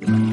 you